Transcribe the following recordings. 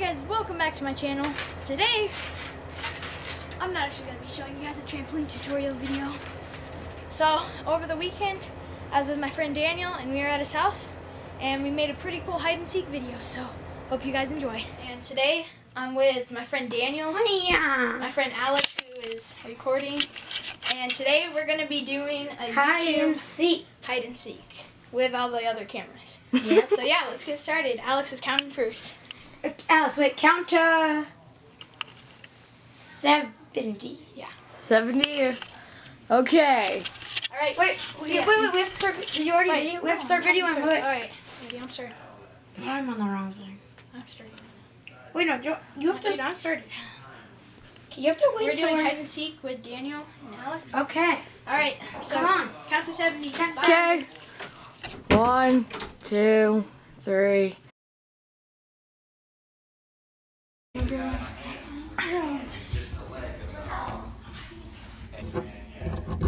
guys, welcome back to my channel. Today, I'm not actually going to be showing you guys a trampoline tutorial video. So, over the weekend, I was with my friend Daniel and we were at his house and we made a pretty cool hide and seek video, so hope you guys enjoy. And today, I'm with my friend Daniel, my friend Alex who is recording, and today we're going to be doing a Hide YouTube and seek. hide and seek with all the other cameras. Yep. So yeah, let's get started. Alex is counting first. Uh, Alex, wait, count to 70. Yeah. 70. Okay. All right. Wait, So, wait, yeah. wait, wait, we have to start, did you already, Wait, we have to start no, I'm videoing, wait. All right. Ready, I'm starting. I'm on the wrong thing. I'm starting. Wait, no, you, you have Dude, to, I'm started. you have to wait till we're, doing hide and seek with Daniel and Alex. okay, All right. So come on. count to 70. Count. Okay. One, two, three.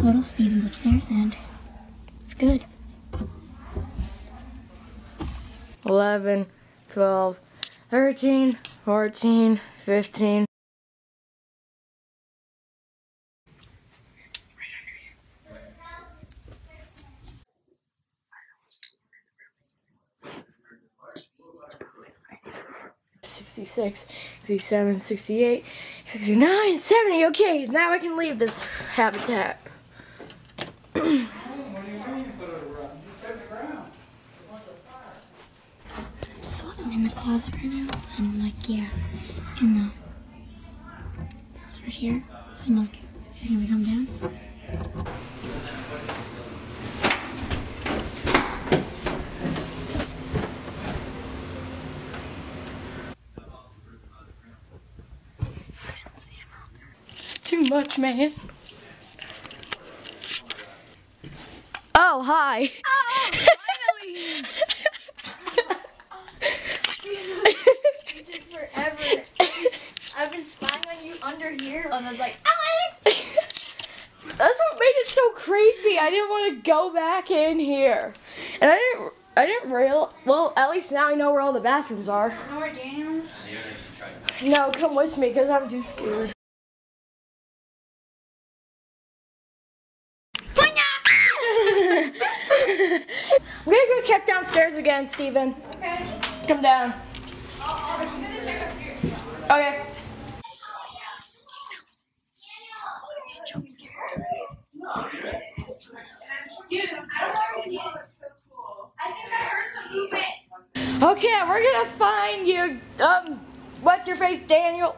Little Steven's upstairs and it's good. 11, 12, 13, 14, 15. Sixty-six, sixty-seven, sixty-eight, sixty-nine, seventy. Okay, now I can leave this habitat. So I'm in the closet right now I'm like, yeah, it's right here and like and we come down. It's too much, man. Oh, hi. Oh, Forever. I've been spying on you under here, and I was like, Alex. That's what made it so creepy. I didn't want to go back in here, and I didn't. I didn't real. Well, at least now I know where all the bathrooms are. You know where Daniel is? No, come with me, cause I'm too scared. I'm gonna go check downstairs again, Steven. Okay. Come down. I'm just gonna check up here. Okay. Dude, I don't know where he is. So cool. I think I heard some movement. Okay, we're gonna find you. Um, what's your face, Daniel?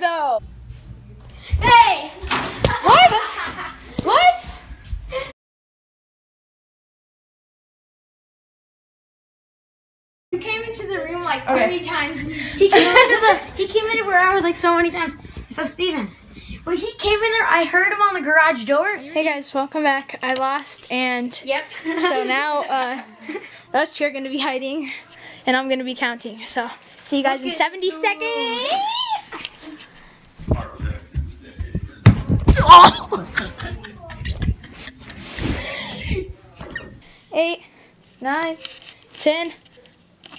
Though. Hey! What? What? You came into the room like Okay. three times. He came into the, he came into where I was like so many times. So Steven, when he came in there, I heard him on the garage door. Hey guys, welcome back. I lost and Yep. so now uh those two are gonna be hiding and I'm gonna be counting. So see you guys in 70 seconds. Eight, nine, ten.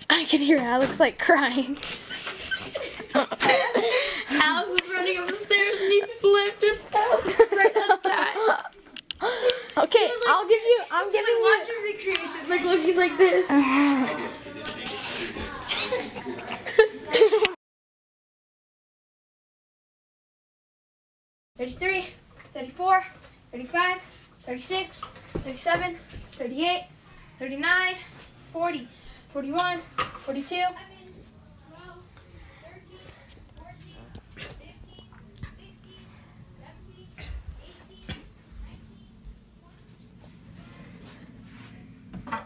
I can hear Alex like crying. Alex was running up the stairs and he slipped and fell right outside. Okay, I'll give you. I'm giving you. Watch your recreation. Like, look, he's like this. Thirty-three, thirty-four, thirty-five, thirty-six, thirty-seven, thirty-eight, thirty-nine, forty, forty-one, forty-two.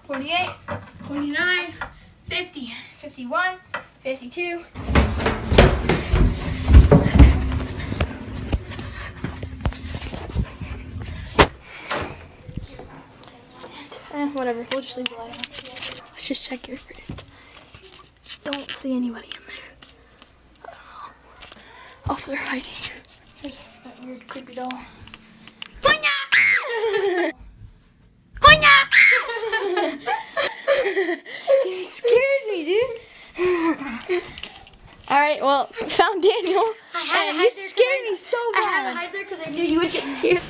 Forty-eight, forty-nine, fifty, fifty-one, fifty-two. Whatever. We'll just leave the light on. Let's just check here first. Don't see anybody in there. Oh, they're hiding. There's that weird creepy doll. you scared me, dude. All right, well, found Daniel, had to and hide you there scared me so I had to bad. hide there because I knew you would get scared.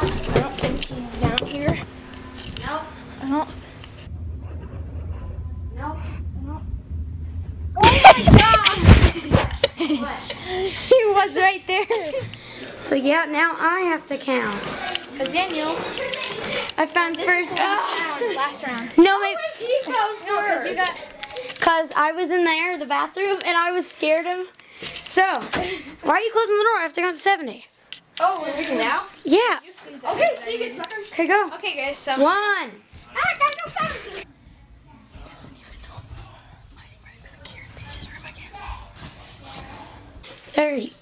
I don't think he's down here. Nope. I don't. Nope. he was right there. So yeah, now I have to count. Cause Daniel, I found first. last round. No, wait. He found Because you got. Because I was in there, the bathroom, and I was scared of. So, why are you closing the door? I have to count to 70. Oh, we're leaving now. Yeah. Okay, see you good suckers. Okay, go. Okay, guys. So. One. Thirty.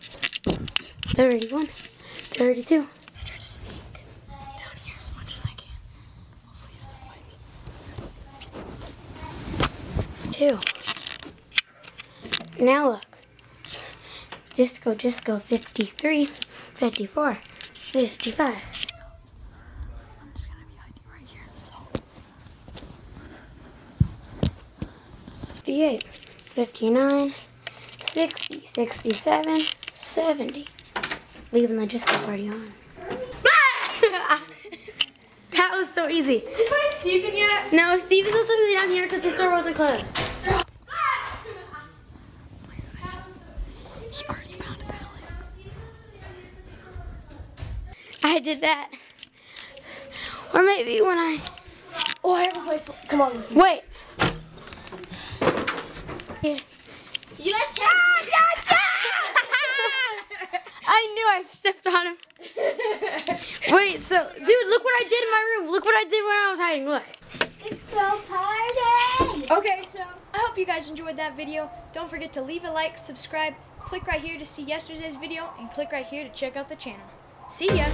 Thirty-one. Thirty-two. I try to sneak down here as much as I can. Hopefully doesn't me. Two. Now look. Disco, disco, 53, 54, 55. I'm just gonna be hiding right here. So. 58, 59, 60, 67, 70. Leaving the disco party on. that was so easy. Did you find Steven yet? No, Steven's listening down here because the store wasn't closed. He already found Alan. I did that. Or maybe when I. Oh, I have a place. Come on. Wait. Did you guys check? Ah, I knew I stepped on him. Wait, so, dude, look what I did in my room. Look what I did when I was hiding. Look. Disco party! Okay, so I hope you guys enjoyed that video. Don't forget to leave a like, subscribe, click right here to see yesterday's video, and click right here to check out the channel. See ya!